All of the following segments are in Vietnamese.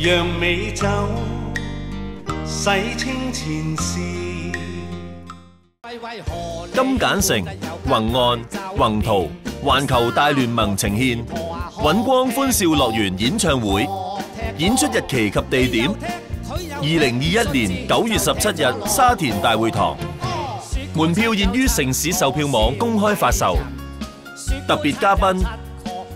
让美酒洗清前事。金简城、宏案、宏图环球大联盟呈现《尹光欢笑乐园》演唱会，演出日期及地点：二零二一年九月十七日，沙田大会堂。门票现于城市售票网公开发售，特别嘉宾。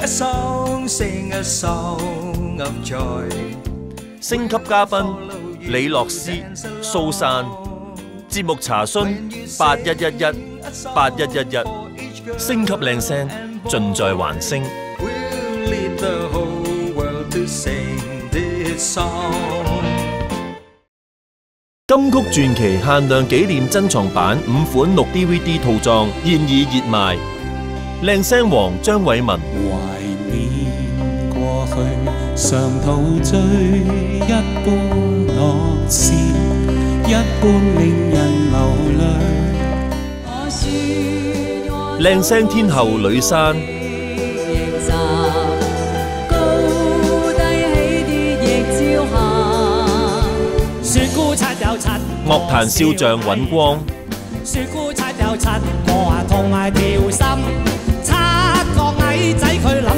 一首勝一首噏在。星級嘉賓李樂詩、蘇珊。節目查詢八一一一八一一一。星級靚聲，盡在還聲。We'll lead the whole world to sing this song. 金曲傳奇限量紀念珍藏版五款六 DVD 套裝現已熱賣。靚聲王張偉文。懷念過去，常陶醉一般樂事，一般令人流淚。靚聲天后呂珊。樂壇少將尹光。雪姑七又七，我啊痛啊跳心。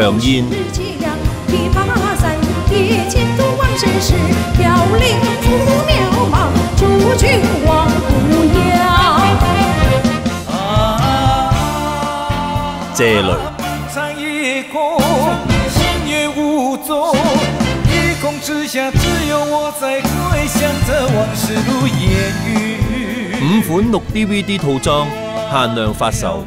五款录 DVD 套装限量发售。